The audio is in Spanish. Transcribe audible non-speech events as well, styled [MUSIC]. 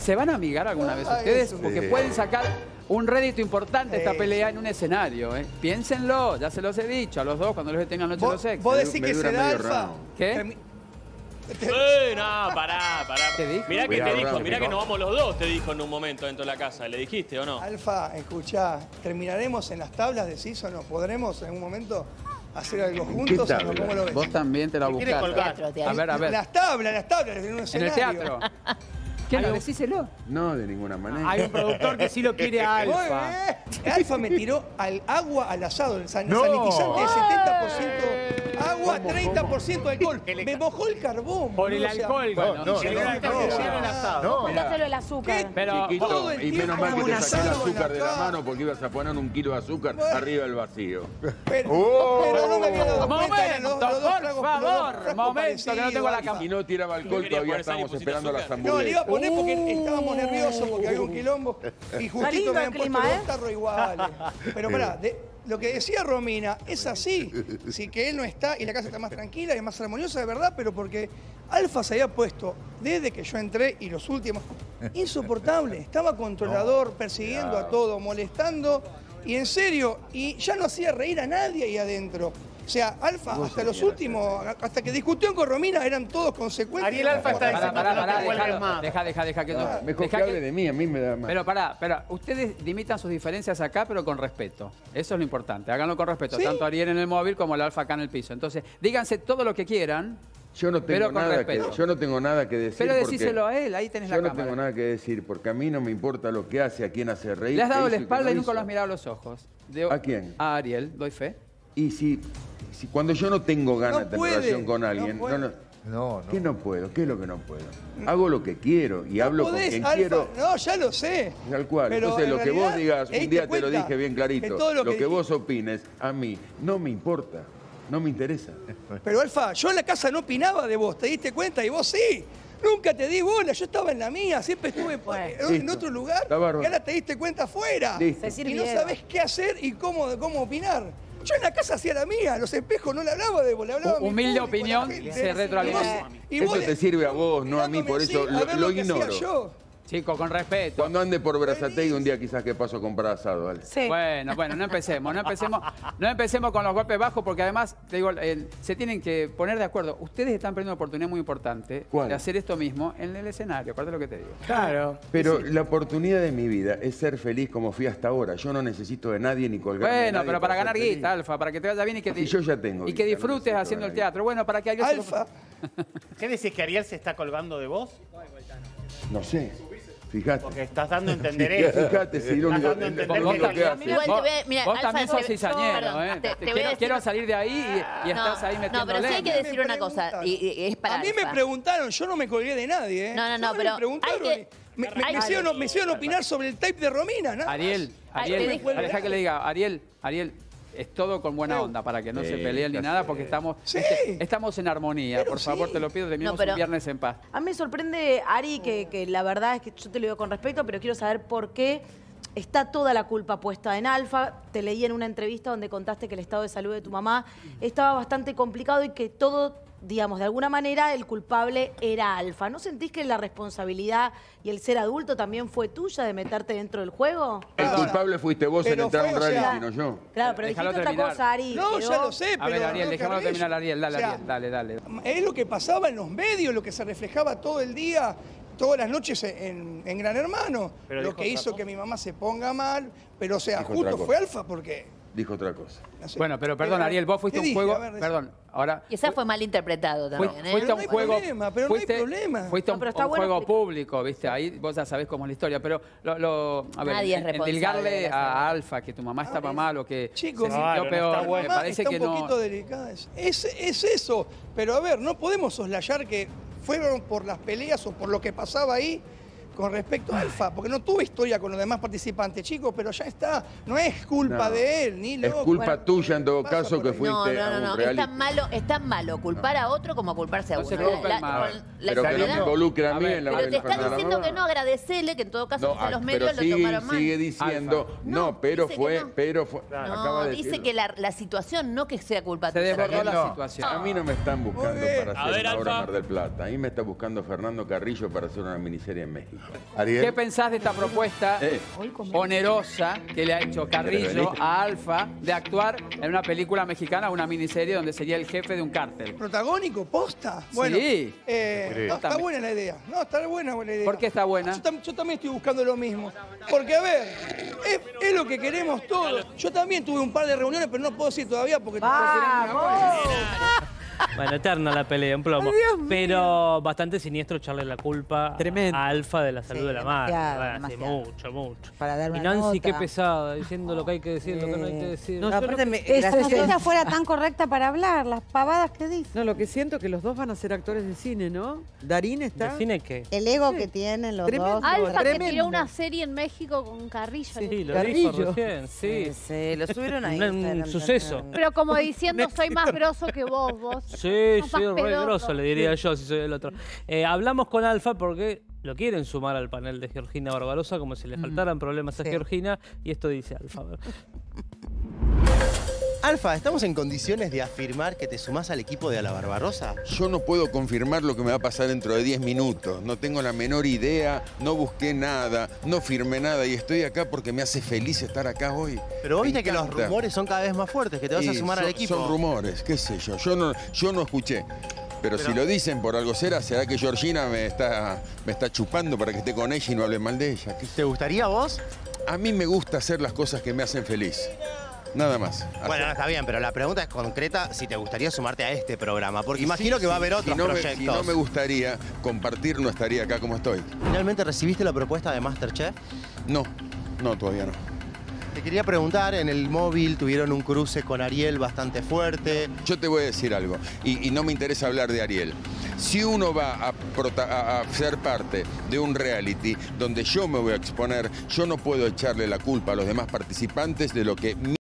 ¿Se van a amigar alguna vez ustedes? Porque pueden sacar un rédito importante esta pelea en un escenario. ¿eh? Piénsenlo, ya se los he dicho a los dos cuando les tengan noche ¿Vos, los ex. vos decís que dura será medio alfa? ¿Qué? [LAUGHS] Eh, no, pará, pará. Mirá que te dijo, mirá que que no. nos vamos los dos, te dijo en un momento dentro de la casa. ¿Le dijiste o no? Alfa, escuchá, ¿terminaremos en las tablas decís o no? ¿Podremos en un momento hacer algo juntos o no? ¿Cómo lo ves? Vos también te la buscaste. A ver, a ver. Las tablas, las tablas, en un En el escenario. teatro. [LAUGHS] ¿Qué no? Decíselo. No, de ninguna manera. Hay un productor que sí lo quiere a [LAUGHS] Alfa. Alfa me tiró al agua al asado, el san- No. sanitizante de 70% agua, 30% alcohol. [LAUGHS] Me mojó el carbón. Por el alcohol. Bueno, no, el asado. No, el azúcar. Pero Chiquito, todo el y menos mal que te saqué el azúcar de la mano porque ibas a poner un kilo de azúcar Bueno. arriba del vacío. Pero, [LAUGHS] Oh. pero no me había dado cuenta, favor, momento, que no tengo la parecidos, cam- Y no tiraba alcohol, todavía estábamos esperando las azúcar? No, le iba a hamburguesas. poner porque estábamos nerviosos porque había un quilombo y justito me el puesto clima, dos ¿eh? tarros iguales. Pero pará, de- lo que decía Romina es así. Sí, que él no está y la casa está más tranquila y más armoniosa, de verdad, pero porque Alfa se había puesto desde que yo entré y los últimos. Insoportable. [LAUGHS] Estaba controlador, persiguiendo a todo, molestando y en serio, y ya no hacía reír a nadie ahí adentro. O sea, Alfa, hasta los últimos, hasta que discutió con Romina, eran todos consecuentes. Ariel Alfa está diciendo pará, que no pará, dejalo. más. Deja, deja, deja que no. Mejor deja que hable de mí, a mí me da más. Pero pará, pará, ustedes limitan sus diferencias acá, pero con respeto. Eso es lo importante. Háganlo con respeto, Sí. tanto Ariel en el móvil como el Alfa acá en el piso. Entonces, díganse todo lo que quieran, Yo no pero tengo con nada que, respeto. yo no tengo nada que decir. pero decíselo a él, ahí tenés Yo la no cámara. tengo nada que decir, porque a mí no me importa lo que hace, a quién hace reír. Le has dado la espalda no y nunca lo has mirado a los ojos. De- ¿A quién? A Ariel, doy fe. Y si, si cuando yo no tengo ganas No de puede, relación con no alguien, no, no, No, no. ¿qué no puedo? ¿Qué es lo que no puedo? Hago lo que quiero y hablo con quien Alfa. quiero. No, ya lo sé. Tal cual. Pero Entonces, en lo que vos digas, un día te lo dije bien clarito, que todo lo, lo que, que vos opines, a mí no me importa, no me interesa. [LAUGHS] Pero Alfa, yo en la casa no opinaba de vos, ¿te diste cuenta? Y vos sí. Nunca te di bola, yo estaba en la mía, siempre estuve Bueno. en Listo. otro lugar. Y ahora te diste cuenta afuera. Listo. Y no sabés qué hacer y cómo, cómo opinar. Yo en la casa hacía la mía, los espejos no le hablaba de vos, le hablaba Humilde público, opinión, se retroalimenta. Eso te sirve a vos, no a mí, por eso lo- lo hacía ignoro. Chicos, con respeto. Cuando ande por Brazatei un día quizás que paso a comprar asado, dale. Sí. Bueno, bueno, no empecemos, no empecemos, no empecemos con los golpes bajos porque además, te digo, eh, se tienen que poner de acuerdo. Ustedes están perdiendo una oportunidad muy importante ¿Cuál? de hacer esto mismo en el escenario, acuérdate lo que te digo. Claro. Pero la oportunidad de mi vida es ser feliz como fui hasta ahora. Yo no necesito de nadie ni colgarme de Bueno, nadie pero para ganar feliz. guita, Alfa, para que te vaya bien y que te, Y yo ya tengo y que guita, disfrutes haciendo el teatro. Bueno, para que alguien se lo- Alfa, ¿Qué decís que Ariel se está colgando de vos? No sé. Fíjate. Porque estás dando a [LAUGHS] entender eso. Fíjate si lo Estás dando a lo entender único que hace. Vos, mira, vos Alfa, también sos cizañero, ¿eh? te- Te quiero, decir- quiero salir de ahí y, y estás ahí metiendo No, pero sí hay que decir una cosa, y, y es para a mí me preguntaron, yo no me colgué de nadie. ¿eh? No, no, no, pero Me preguntaron hay que- y me, me- hay me que- hicieron, me hicieron opinar sobre el tape de Romina, ¿no? Ariel, Ariel, deja que le diga, Ariel, Ariel, es todo con buena onda para que no se peleen ni nada porque estamos, Sí. este, estamos en armonía. Por favor, sí. te lo pido, terminemos No, un viernes en paz. A mí me sorprende, Ari, que, que la verdad es que yo te lo digo con respeto, pero quiero saber por qué está toda la culpa puesta en Alfa. Te leí en una entrevista donde contaste que el estado de salud de tu mamá estaba bastante complicado y que todo, digamos, de alguna manera el culpable era Alfa. ¿No sentís que la responsabilidad y el ser adulto también fue tuya de meterte dentro del juego? El culpable fuiste vos en entrar a un fue, o sea- reality, no yo. Claro, pero Déjalo dijiste otra terminar. cosa, Ari. No, ya lo sé, pero. A ver, Ariel, dejémoslo terminar. Ariel, dale, O sea, Ariel, dale, dale. Es lo que pasaba en los medios, lo que se reflejaba todo el día, todas las noches en, en Gran Hermano. Pero lo que hizo cosa. que mi mamá se ponga mal, pero o sea, justo fue Alfa porque. Dijo otra cosa. no. Bueno, pero perdón, Ariel, vos fuiste ¿qué un dije? juego. Ver. Perdón, ahora. Quizás fue mal interpretado también, ¿eh? Fuiste a un no hay juego. problema, pero no hay fuiste, problema. Fuiste a No, un, bueno juego explicar. público, ¿viste? Ahí vos ya sabés cómo es la historia. Pero lo, lo- a ver, Nadie es responsable a. Alfa que tu mamá estaba mal o que Chicos, se sintió no peor, está bueno. me parece está que un no. poquito delicada. Es, es eso. Pero a ver, no podemos soslayar que fueron por las peleas o por lo que pasaba ahí con respecto a Alfa, porque no tuve historia con los demás participantes, chicos, pero ya está. No es culpa No. de él, ni Es loco. culpa Bueno, tuya en todo caso que fuiste No, no, a no, un no. Es tan malo, es tan malo culpar a otro como culparse a No uno. se La- la- con la Pero que no me involucre a A mí ver, en la Pero te está diciendo que no, agradecele que en todo caso No, los medios pero lo sigue, tomaron mal. sigue diciendo, Alfa. no, No, pero fue, no. pero fue. acaba No, de dice que la, la situación no que sea culpa Se tuya. desbordó la No. situación. A mí no me están buscando para A hacer una obra. Mar del Plata. A mí me está buscando Fernando Carrillo para hacer una miniserie en México. Ariel. ¿Qué pensás de esta propuesta Eh. onerosa que le ha hecho Carrillo a Alfa de actuar en una película mexicana, una miniserie donde sería el jefe de un cártel? ¿Protagónico? ¿Posta? Bueno, Sí. eh, no, está buena la idea. No, está buena la idea. ¿Por qué está buena? Yo, tam- yo también estoy buscando lo mismo. Porque, a ver, es, es lo que queremos todos. Yo también tuve un par de reuniones, pero no puedo decir todavía porque... Bueno, eterna la pelea, un plomo. Pero bastante siniestro echarle la culpa Tremendo. a Alfa de la salud Sí, de la madre. Bueno, sí, mucho, mucho. Para dar y Nancy, qué pesada, diciendo lo que hay que decir, lo que no hay que decir. No, No, lo me, que- gracioso. Si ella fuera tan correcta para hablar, las pavadas que dice. No, lo que siento es que los dos van a ser actores de cine, ¿no? Darín está. ¿De cine qué? El ego Sí. que tienen los Tremendo. dos. Alfa que tremendo. tiró una serie en México con Carrillo. Sí, lo Carrillo. dijo recién, sí. Sí, lo subieron ahí. Un- un suceso. Pero como [LAUGHS] diciendo, soy más grosso que vos, vos. Sí, Sí, más re pedorro. grosso, le diría yo si soy el otro. Eh, hablamos con Alfa porque lo quieren sumar al panel de Georgina Barbarosa como si le faltaran problemas a Sí. Georgina y esto dice Alfa. [LAUGHS] Alfa, ¿estamos en condiciones de afirmar que te sumás al equipo de A la Barbarosa? Yo no puedo confirmar lo que me va a pasar dentro de 10 minutos. No tengo la menor idea, no busqué nada, no firmé nada y estoy acá porque me hace feliz estar acá hoy. Pero vos viste que los rumores son cada vez más fuertes, que te vas a sumar son, al equipo. Son rumores, qué sé yo. Yo no, yo no escuché. Pero, Pero- si lo dicen por algo será, será que Georgina me está, me está chupando para que esté con ella y no hable mal de ella. ¿Qué ¿Te gustaría vos? A mí me gusta hacer las cosas que me hacen feliz. Nada más. Bueno, está bien, pero la pregunta es concreta si te gustaría sumarte a este programa, porque Y imagino sí, que va a haber otros si no me- proyectos. si no me gustaría compartir, no estaría acá como estoy. ¿Finalmente recibiste la propuesta de Masterchef? No, no, todavía no. Te quería preguntar, en el móvil tuvieron un cruce con Ariel bastante fuerte. Yo te voy a decir algo, y, y no me interesa hablar de Ariel. Si uno va a, prota- a- ser parte de un reality donde yo me voy a exponer, yo no puedo echarle la culpa a los demás participantes de lo que